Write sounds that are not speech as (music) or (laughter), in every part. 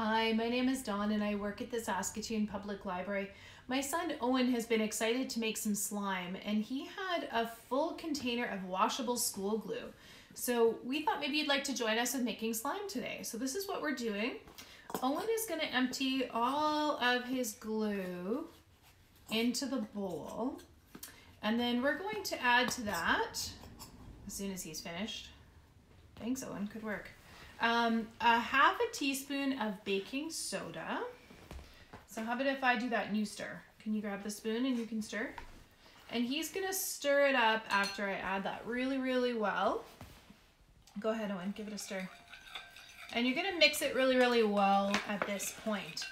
Hi, my name is Dawn and I work at the Saskatoon Public Library. My son Owen has been excited to make some slime and he had a full container of washable school glue. So we thought maybe you'd like to join us in making slime today. So this is what we're doing. Owen is going to empty all of his glue into the bowl and then we're going to add to that as soon as he's finished. Thanks Owen, good work. Um, a half a teaspoon of baking soda. So how about if I do that and you stir? Can you grab the spoon and you can stir? And he's gonna stir it up after I add that really, really well. Go ahead, Owen, give it a stir. And you're gonna mix it really, really well at this point.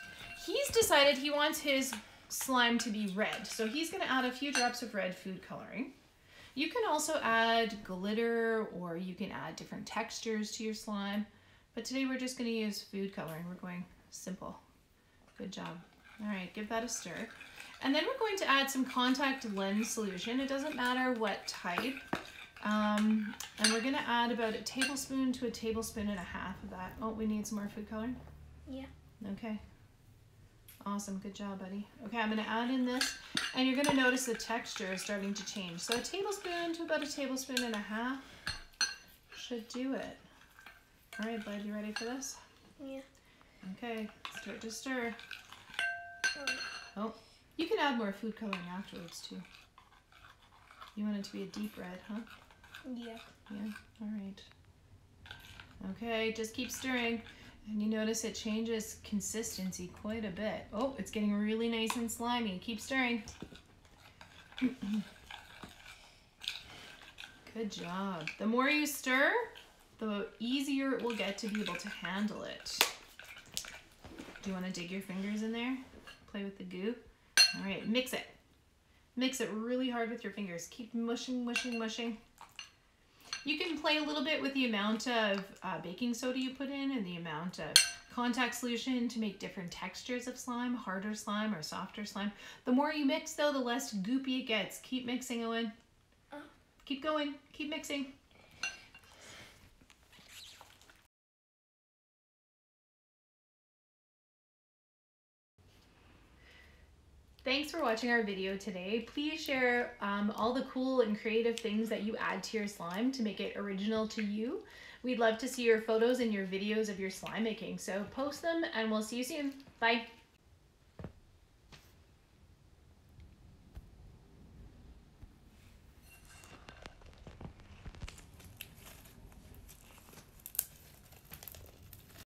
He's decided he wants his slime to be red. So he's gonna add a few drops of red food coloring. You can also add glitter or you can add different textures to your slime. But today we're just going to use food coloring. We're going simple. Good job. All right, give that a stir. And then we're going to add some contact lens solution. It doesn't matter what type. Um, and we're going to add about a tablespoon to a tablespoon and a half of that. Oh, we need some more food coloring? Yeah. Okay. Awesome, good job, buddy. Okay, I'm gonna add in this, and you're gonna notice the texture is starting to change. So a tablespoon to about a tablespoon and a half should do it. All right, bud, you ready for this? Yeah. Okay, start to stir. Oh. oh, you can add more food coloring afterwards too. You want it to be a deep red, huh? Yeah. Yeah, all right. Okay, just keep stirring. And you notice it changes consistency quite a bit. Oh, it's getting really nice and slimy. Keep stirring. (clears throat) Good job. The more you stir, the easier it will get to be able to handle it. Do you want to dig your fingers in there? Play with the goo? All right, mix it. Mix it really hard with your fingers. Keep mushing, mushing, mushing. You can play a little bit with the amount of uh, baking soda you put in and the amount of contact solution to make different textures of slime, harder slime or softer slime. The more you mix though, the less goopy it gets. Keep mixing, Owen. Oh. Keep going, keep mixing. Thanks for watching our video today. Please share um, all the cool and creative things that you add to your slime to make it original to you. We'd love to see your photos and your videos of your slime making, so post them and we'll see you soon. Bye.